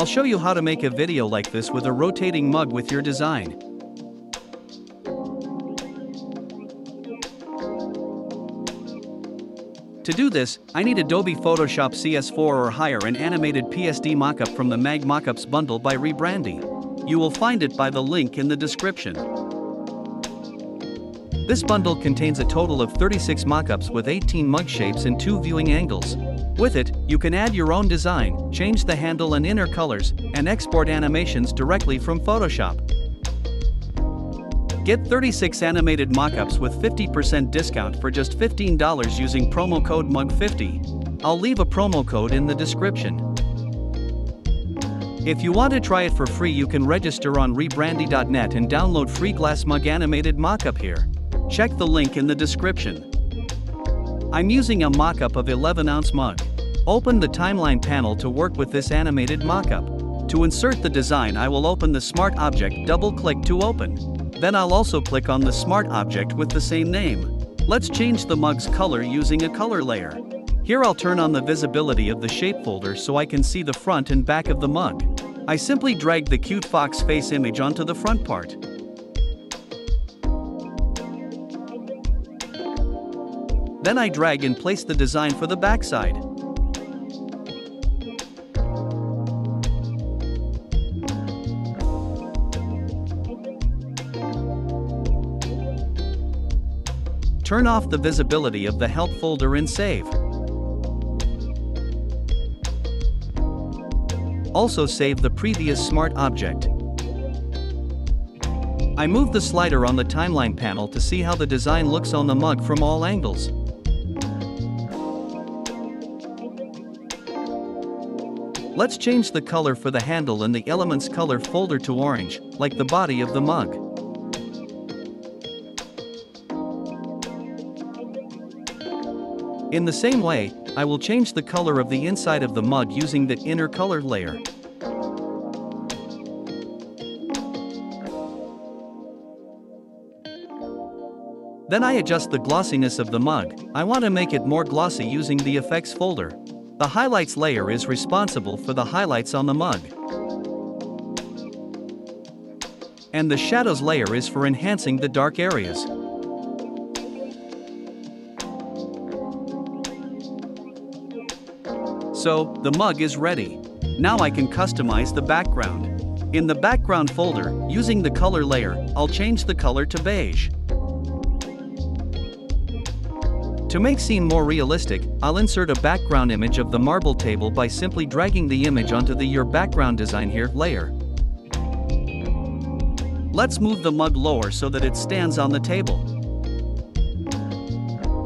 I'll show you how to make a video like this with a rotating mug with your design. To do this, I need Adobe Photoshop CS4 or higher and animated PSD mockup from the Mug Mockups bundle by Rebrandy. You will find it by the link in the description. This bundle contains a total of 36 mockups with 18 mug shapes and 2 viewing angles. With it, you can add your own design, change the handle and inner colors, and export animations directly from Photoshop. Get 36 animated mockups with 50% discount for just $15 using promo code MUG50. I'll leave a promo code in the description. If you want to try it for free you can register on rebrandy.net and download free glass mug animated mockup here. Check the link in the description. I'm using a mockup of 11 ounce mug. Open the timeline panel to work with this animated mockup. To insert the design I will open the smart object double click to open. Then I'll also click on the smart object with the same name. Let's change the mug's color using a color layer. Here I'll turn on the visibility of the shape folder so I can see the front and back of the mug. I simply drag the cute fox face image onto the front part. Then I drag and place the design for the backside. Turn off the visibility of the help folder and save. Also save the previous smart object. I move the slider on the timeline panel to see how the design looks on the mug from all angles. Let's change the color for the handle in the Elements Color folder to orange, like the body of the mug. In the same way, I will change the color of the inside of the mug using the inner color layer. Then I adjust the glossiness of the mug, I want to make it more glossy using the effects folder. The highlights layer is responsible for the highlights on the mug. And the shadows layer is for enhancing the dark areas. So, the mug is ready. Now I can customize the background. In the background folder, using the color layer, I'll change the color to beige. To make scene more realistic, I'll insert a background image of the marble table by simply dragging the image onto the Your Background Design Here layer. Let's move the mug lower so that it stands on the table.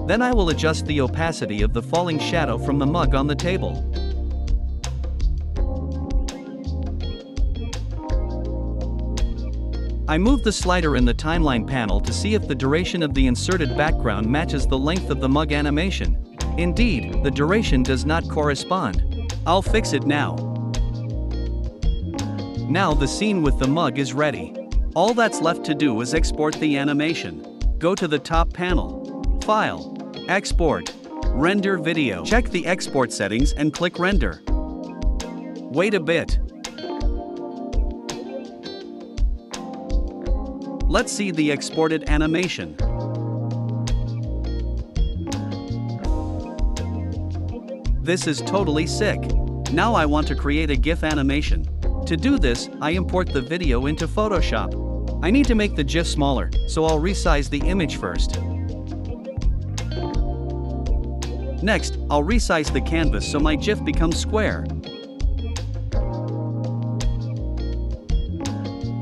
Then I will adjust the opacity of the falling shadow from the mug on the table. I move the slider in the timeline panel to see if the duration of the inserted background matches the length of the mug animation. Indeed, the duration does not correspond. I'll fix it now. Now the scene with the mug is ready. All that's left to do is export the animation. Go to the top panel. File. Export. Render video. Check the export settings and click Render. Wait a bit. Let's see the exported animation. This is totally sick. Now I want to create a GIF animation. To do this, I import the video into Photoshop. I need to make the GIF smaller, so I'll resize the image first. Next, I'll resize the canvas so my GIF becomes square.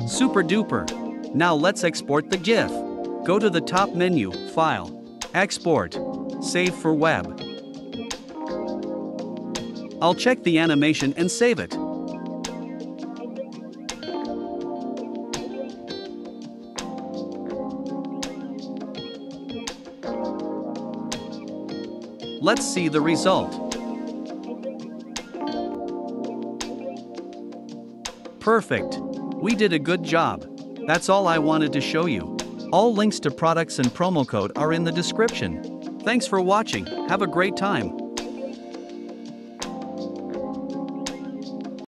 Super duper. Now let's export the GIF. Go to the top menu, File, Export, Save for Web. I'll check the animation and save it. Let's see the result. Perfect. We did a good job. That's all I wanted to show you. All links to products and promo code are in the description. Thanks for watching, have a great time.